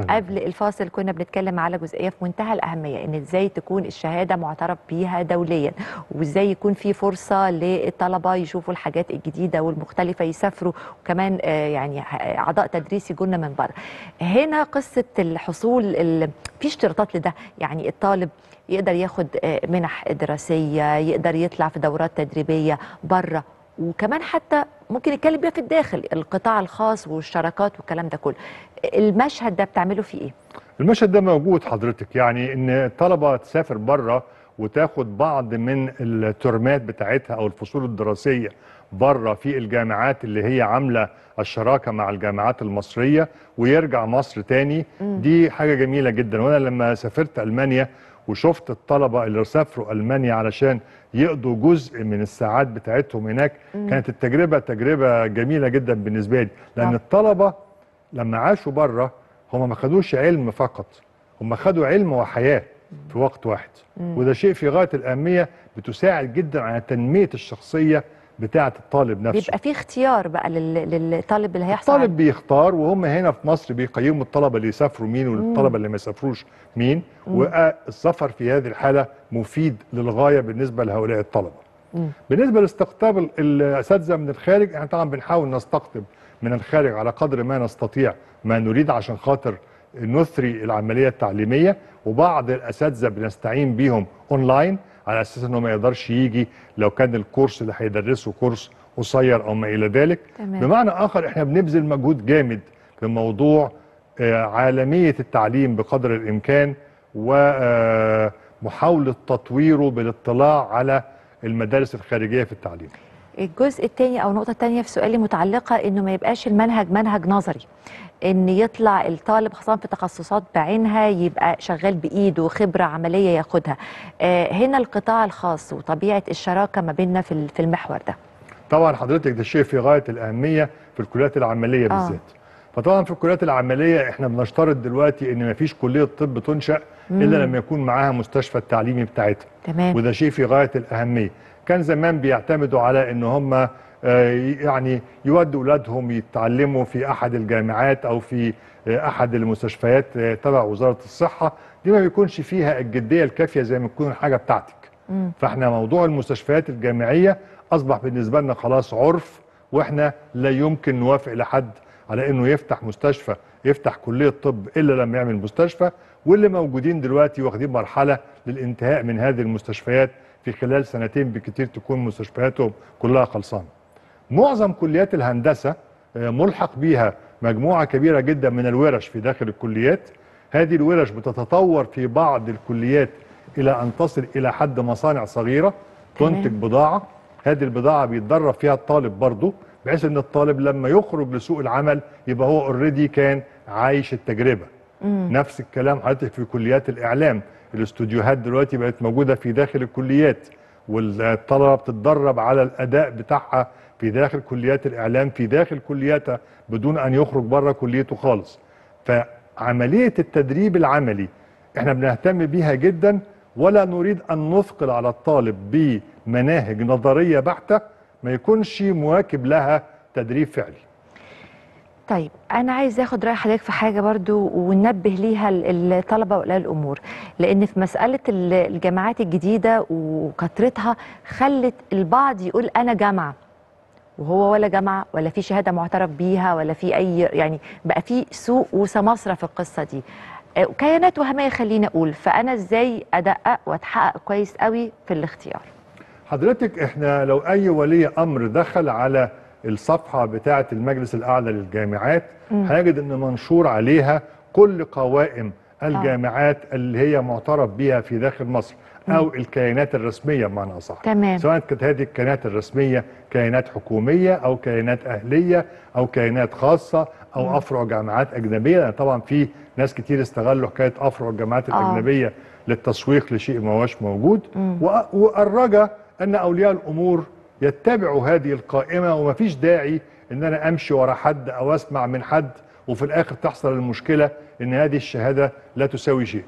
قبل الفاصل كنا بنتكلم على جزئية في منتهى الأهمية إن إزاي تكون الشهادة معترف بيها دوليا وإزاي يكون في فرصة للطلبة يشوفوا الحاجات الجديدة والمختلفة يسافروا وكمان آه، يعني ه- أعضاء تدريس يجونا من بره. هنا قصة الحصول ال- في اشتراطات لده. يعني الطالب يقدر ياخد آه، منح دراسية يقدر يطلع في دورات تدريبية بره وكمان حتى ممكن يتكلم بيها في الداخل القطاع الخاص والشراكات والكلام ده كله. المشهد ده بتعمله فيه إيه؟ المشهد ده موجود حضرتك يعني إن الطلبه تسافر بره وتاخد بعض من الترمات بتاعتها أو الفصول الدراسية بره في الجامعات اللي هي عاملة الشراكة مع الجامعات المصرية ويرجع مصر تاني. دي حاجة جميلة جدا. وأنا لما سافرت ألمانيا وشفت الطلبة اللي سافروا ألمانيا علشان يقضوا جزء من الساعات بتاعتهم هناك. كانت التجربة تجربة جميلة جدا بالنسبة لي لأن طب. الطلبة لما عاشوا بره هم ما خدوش علم فقط هم خدوا علم وحياة في وقت واحد. وده شيء في غاية الأهمية بتساعد جدا على تنمية الشخصية بتاعة الطالب نفسه. بيبقى في اختيار بقى لل- للطالب اللي هيحصل الطالب بيختار وهم هنا في مصر بيقيموا الطلبة اللي يسافروا مين والطلبة اللي ما يسافروش مين والسفر في هذه الحالة مفيد للغاية بالنسبة لهؤلاء الطلبة. بالنسبة لاستقطاب ال- الأساتذة من الخارج إحنا طبعا بنحاول نستقطب من الخارج على قدر ما نستطيع ما نريد عشان خاطر نثري العملية التعليمية وبعض الأساتذة بنستعين بيهم أونلاين على أساس إنه ما يقدرش يجي لو كان الكورس اللي هيدرسه كورس قصير أو ما إلى ذلك تمام. بمعنى آخر إحنا بنبذل مجهود جامد في موضوع آه، عالمية التعليم بقدر الإمكان ومحاوله تطويره بالاطلاع على المدارس الخارجية في التعليم الجزء الثاني أو النقطة الثانية في سؤالي متعلقة إنه ما يبقاش المنهج منهج نظري. إن يطلع الطالب خاصة في تخصصات بعينها يبقى شغال بإيده خبرة عملية ياخدها. آه هنا القطاع الخاص وطبيعة الشراكة ما بيننا في ال- في المحور ده. طبعا حضرتك ده شيء في غاية الأهمية في الكليات العملية آه. بالذات. فطبعا في الكليات العملية إحنا بنشترط دلوقتي إن ما فيش كلية طب تنشأ إلا لما يكون معاها مستشفى التعليمي بتاعتها. تمام. وده شيء في غاية الأهمية. كان زمان بيعتمدوا على إن هم آه، يعني يودوا أولادهم يتعلموا في أحد الجامعات أو في آه، أحد المستشفيات آه، تبع وزارة الصحة. دي ما بيكونش فيها الجدية الكافية زي ما تكون الحاجة بتاعتك. فإحنا موضوع المستشفيات الجامعية أصبح بالنسبة لنا خلاص عرف وإحنا لا يمكن نوافق لحد على إنه يفتح مستشفى يفتح كلية طب إلا لما يعمل مستشفى. واللي موجودين دلوقتي واخدين مرحلة للانتهاء من هذه المستشفيات في خلال سنتين بكتير تكون مستشفياتهم كلها خلصانة. معظم كليات الهندسة آه، ملحق بيها مجموعة كبيرة جدا من الورش في داخل الكليات. هذه الورش بتتطور في بعض الكليات إلى أن تصل إلى حد مصانع صغيرة. تنتج بضاعة. هذه البضاعة بيتدرب فيها الطالب برضه بحيث إن الطالب لما يخرج لسوق العمل يبقى هو اوريدي كان عايش التجربة. نفس الكلام حضرتك في كليات الإعلام. الاستوديوهات دلوقتي بقت موجودة في داخل الكليات والطلبة بتتدرب على الأداء بتاعها في داخل كليات الإعلام في داخل كلياتها بدون أن يخرج بره كليته خالص. فعملية التدريب العملي إحنا بنهتم بيها جدا ولا نريد أن نثقل على الطالب بمناهج نظرية بحتة ما يكونش مواكب لها تدريب فعلي. طيب أنا عايز آخد رأي حضرتك في حاجة برضو وننبه ليها ال- الطلبه واولياء الأمور. لأن في مسألة ال- الجامعات الجديدة وكثرتها خلت البعض يقول أنا جامعة وهو ولا جامعة ولا في شهادة معترف بيها ولا في أي يعني بقى في سوق وسماسرة في القصة دي. آه، كيانات وهمية خليني أقول. فأنا إزاي أدقق وأتحقق كويس قوي في الاختيار؟ حضرتك إحنا لو أي ولي أمر دخل على الصفحة بتاعه المجلس الأعلى للجامعات. هيجد إن منشور عليها كل قوائم الجامعات اللي هي معترف بيها في داخل مصر أو الكيانات الرسمية بمعنى أصح. تمام. سواء كانت هذه الكيانات الرسمية كيانات حكومية أو كيانات أهلية أو كيانات خاصة أو أفرع جامعات أجنبية لأن طبعا في ناس كتير استغلوا حكاية أفرع الجامعات آه. الأجنبية للتسويق لشيء ما هوش موجود. وأ- والرجا أن أولياء الأمور يتبعوا هذه القائمة ومفيش داعي إن أنا أمشي ورا حد أو أسمع من حد وفي الآخر تحصل المشكلة إن هذه الشهادة لا تساوي شيء.